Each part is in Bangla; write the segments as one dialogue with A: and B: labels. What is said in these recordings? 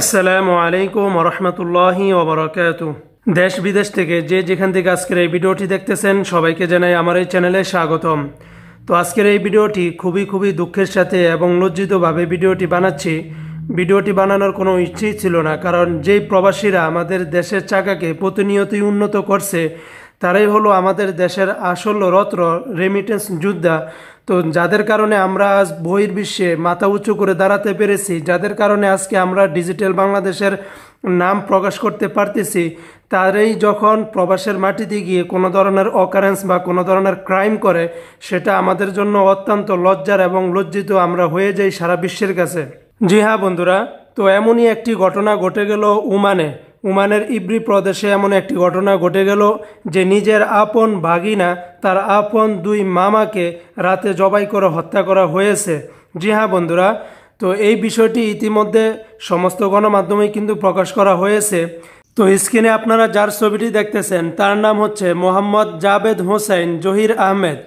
A: আসসালামু আলাইকুম রহমতুল্লাহি ওবরাকাত দেশ বিদেশ থেকে যে যেখান থেকে আজকের এই ভিডিওটি দেখতেছেন, সবাইকে জানাই আমার এই চ্যানেলে স্বাগতম। তো আজকের এই ভিডিওটি খুবই খুবই দুঃখের সাথে এবং লজ্জিতভাবে ভিডিওটি বানাচ্ছি। ভিডিওটি বানানোর কোনো ইচ্ছেই ছিল না, কারণ যেই প্রবাসীরা আমাদের দেশের চাকাকে প্রতিনিয়তই উন্নত করছে তারাই হলো আমাদের দেশের আসল রত্র রেমিটেন্স যোদ্ধা। তো যাদের কারণে আমরা আজ বহির বিশ্বে মাথা উঁচু করে দাঁড়াতে পেরেছি, যাদের কারণে আজকে আমরা ডিজিটাল বাংলাদেশের নাম প্রকাশ করতে পারতেছি, তারাই যখন প্রবাসের মাটিতে গিয়ে কোনো ধরনের অকারেন্স বা কোনো ধরনের ক্রাইম করে, সেটা আমাদের জন্য অত্যন্ত লজ্জার এবং লজ্জিত আমরা হয়ে যাই সারা বিশ্বের কাছে। জি হ্যাঁ বন্ধুরা, তো এমনই একটি ঘটনা ঘটে গেল উমানে। উমানের ইব্রি প্রদেশে এমন একটি ঘটনা ঘটে গেল যে নিজের আপন ভাগিনা তার আপন দুই মামাকে রাতে জবাই করে হত্যা করা হয়েছে। জি হ্যাঁ বন্ধুরা, তো এই বিষয়টি ইতিমধ্যে সমস্ত গণমাধ্যমেই কিন্তু প্রকাশ করা হয়েছে। তো স্ক্রিনে আপনারা যার ছবিটি দেখতেছেন, তার নাম হচ্ছে মোহাম্মদ জাবেদ হোসেন জহির আহমেদ।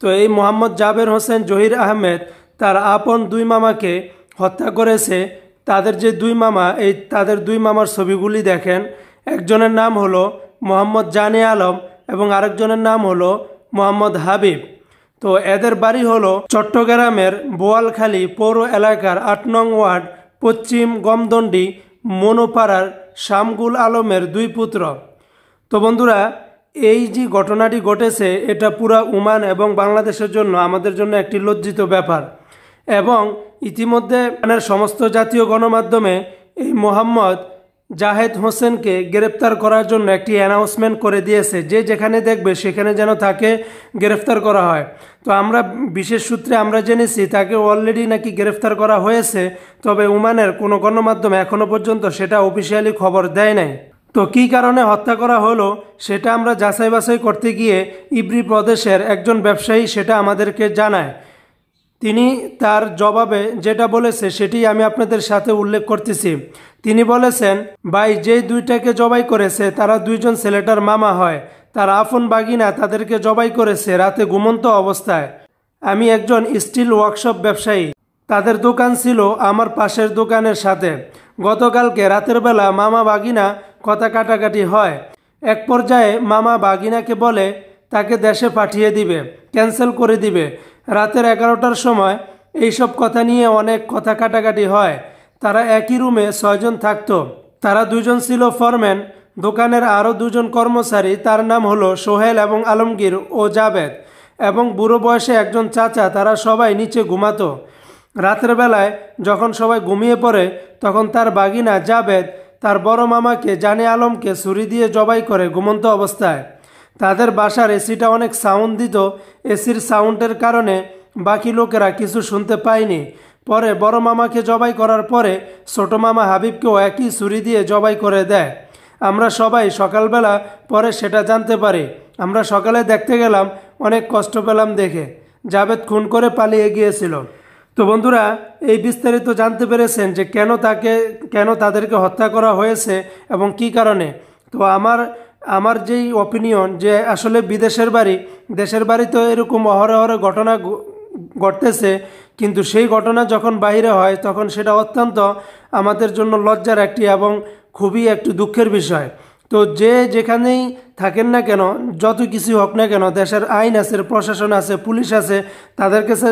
A: তো এই মোহাম্মদ জাবের হোসেন জহির আহমেদ তার আপন দুই মামাকে হত্যা করেছে। তাদের যে দুই মামা, এই তাদের দুই মামার ছবিগুলি দেখেন। একজনের নাম হলো মোহাম্মদ জানে আলম এবং আরেকজনের নাম হলো মোহাম্মদ হাবিব। তো এদের বাড়ি হলো চট্টগ্রামের বোয়ালখালী পৌর এলাকার আট নং ওয়ার্ড, পশ্চিম গমদণ্ডি, মনোপাড়ার শামগুল আলমের দুই পুত্র। তো বন্ধুরা, এই যে ঘটনাটি ঘটেছে, এটা পুরা উমান এবং বাংলাদেশের জন্য, আমাদের জন্য একটি লজ্জিত ব্যাপার। এবং ইতিমধ্যে সমস্ত জাতীয় গণমাধ্যমে এই মোহাম্মদ জাহেদ হোসেনকে গ্রেপ্তার করার জন্য একটি অ্যানাউন্সমেন্ট করে দিয়েছে। যে যেখানে দেখবে সেখানে যেন তাকে গ্রেফতার করা হয়। তো আমরা বিশেষ সূত্রে আমরা জেনেছি তাকে অলরেডি নাকি গ্রেফতার করা হয়েছে, তবে উমানের কোনো গণমাধ্যম এখনও পর্যন্ত সেটা অফিসিয়ালি খবর দেয় নাই। তো কী কারণে হত্যা করা হলো সেটা আমরা যাচাই বাছাই করতে গিয়ে ইব্রি প্রদেশের একজন ব্যবসায়ী সেটা আমাদেরকে জানায়। তিনি তার জবাবে যেটা বলেছে সেটি আমি আপনাদের সাথে উল্লেখ করতেছি। তিনি বলেছেন, ভাই যে দুইটাকে জবাই করেছে, তারা দুইজন ছেলেটার মামা হয়। তার আফন বাগিনা তাদেরকে জবাই করেছে রাতে ঘুমন্ত অবস্থায়। আমি একজন স্টিল ওয়ার্কশপ ব্যবসায়ী। তাদের দোকান ছিল আমার পাশের দোকানের সাথে। গতকালকে রাতের বেলা মামা বাগিনা কথা কাটাকাটি হয়। এক পর্যায়ে মামা বাগিনাকে বলে, তাকে দেশে পাঠিয়ে দিবে, ক্যান্সেল করে দিবে। রাতের এগারোটার সময় এইসব কথা নিয়ে অনেক কথা কাটাকাটি হয়। তারা একই রুমে ছয়জন থাকতো। তারা দুজন ছিল ফরম্যান। দোকানের আরও দুজন কর্মচারী, তার নাম হলো সোহেল এবং আলমগীর ও জাবেদ এবং বুড়ো বয়সে একজন চাচা, তারা সবাই নিচে ঘুমাতো। রাতের বেলায় যখন সবাই ঘুমিয়ে পড়ে, তখন তার বাগিনা জাবেদ তার বড় মামাকে, জানে আলমকে, ছুরি দিয়ে জবাই করে ঘুমন্ত অবস্থায়। তাদের বাসার এসিটা অনেক সাউন্ড দিত। এসির সাউন্ডের কারণে বাকি লোকেরা কিছু শুনতে পায়নি। পরে বড় মামাকে জবাই করার পরে ছোট মামা হাবিবকেও একই ছুরি দিয়ে জবাই করে দেয়। আমরা সবাই সকালবেলা পরে সেটা জানতে পারি। আমরা সকালে দেখতে গেলাম, অনেক কষ্ট পেলাম দেখে। জাবেদ খুন করে পালিয়ে গিয়েছিল। তো বন্ধুরা, এই বিস্তারিত জানতে পেরেছেন যে কেন তাকে, কেন তাদেরকে হত্যা করা হয়েছে এবং কি কারণে। তো আমার আমার যেই অপিনিয়ন যে আসলে বিদেশের বাড়ি, দেশের বাড়ি তো এরকম অহরে অহরে ঘটনা ঘটতেছে, কিন্তু সেই ঘটনা যখন বাইরে হয়, তখন সেটা অত্যন্ত আমাদের জন্য লজ্জার একটি এবং খুবই একটি দুঃখের বিষয়। তো যে যেখানেই থাকেন না কেন যত কিছু হোক না কেন, দেশের আইন আছে, প্রশাসন আছে, পুলিশ আছে, তাদের কাছে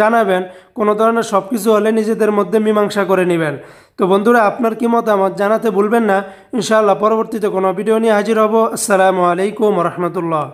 A: জানাবেন, কোনো ধরনের সব কিছু হলে নিজেদের মধ্যে মীমাংসা করে নেবেন। তো বন্ধুরা, আপনার কি মতামত জানাতে ভুলবেন না। ইনশাআল্লাহ পরবর্তীতে কোনো ভিডিও নিয়ে হাজির হব। আসসালামু আলাইকুম রহমতুল্লাহ।